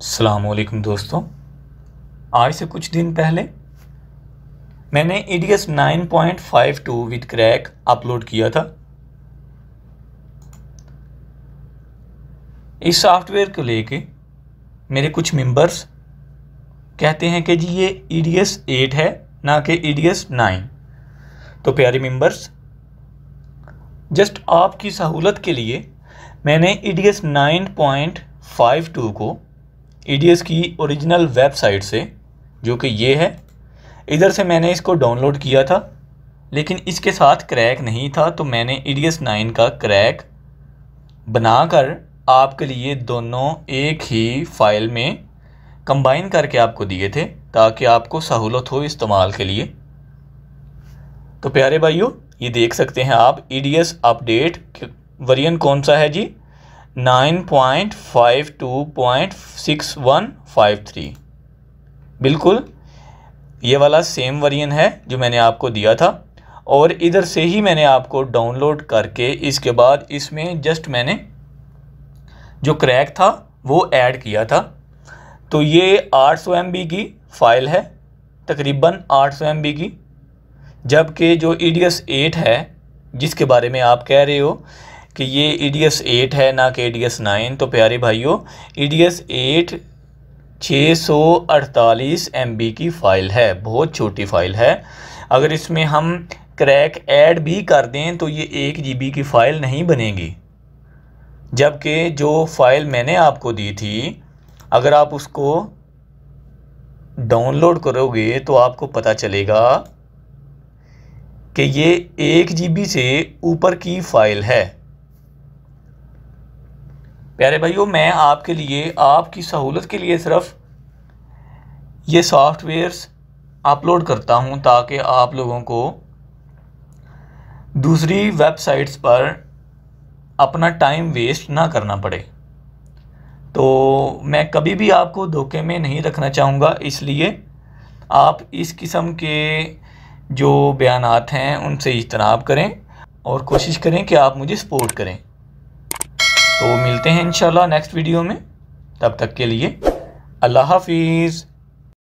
अलकुम दोस्तों। आज से कुछ दिन पहले मैंने E D S nine point five two with crack upload किया था। इस सॉफ्टवेयर को लेके मेरे कुछ मेंबर्स कहते हैं कि जी ये ई डी एस एट है, ना कि ई डी एस नाइन तो प्यारे मेंबर्स जस्ट आपकी सहूलत के लिए मैंने E D S nine point five two को ई डी एस की ओरिजिनल वेबसाइट से, जो कि ये है, इधर से मैंने इसको डाउनलोड किया था, लेकिन इसके साथ क्रैक नहीं था तो मैंने ई डी एस नाइन का क्रैक बनाकर आपके लिए दोनों एक ही फ़ाइल में कंबाइन करके आपको दिए थे, ताकि आपको सहूलत हो इस्तेमाल के लिए। तो प्यारे भाइयों, ये देख सकते हैं आप E D S update version कौन सा है जी? Nine point five two point six one five three. बिल्कुल, ये वाला सेम वरियन है जो मैंने आपको दिया था और इधर से ही मैंने आपको डाउनलोड करके इसके बाद इसमें जस्ट मैंने जो क्रैक था वो ऐड किया था। तो ये आठ सौ एम बी की फ़ाइल है, तकरीबन आठ सौ एम बी की, जबकि जो ई डी एस एट है, जिसके बारे में आप कह रहे हो कि ये ई डी एस एट है, ना कि ई डी एस नाइन तो प्यारे भाइयों ई डी एस एट छः सौ अड़तालीस एम बी की फ़ाइल है, बहुत छोटी फ़ाइल है। अगर इसमें हम क्रैक ऐड भी कर दें तो ये एक जी बी की फ़ाइल नहीं बनेगी। जबकि जो फ़ाइल मैंने आपको दी थी, अगर आप उसको डाउनलोड करोगे तो आपको पता चलेगा कि ये एक जीबी से ऊपर की फ़ाइल है। प्यारे भाइयों, मैं आपके लिए, आपकी सहूलत के लिए सिर्फ़ ये सॉफ्टवेयर्स अपलोड करता हूँ ताकि आप लोगों को दूसरी वेबसाइट्स पर अपना टाइम वेस्ट ना करना पड़े। तो मैं कभी भी आपको धोखे में नहीं रखना चाहूँगा, इसलिए आप इस किस्म के जो बयानात हैं, उनसे इजतनाब करें और कोशिश करें कि आप मुझे सपोर्ट करें। तो मिलते हैं इंशाल्लाह नेक्स्ट वीडियो में। तब तक के लिए अल्लाह हाफिज़।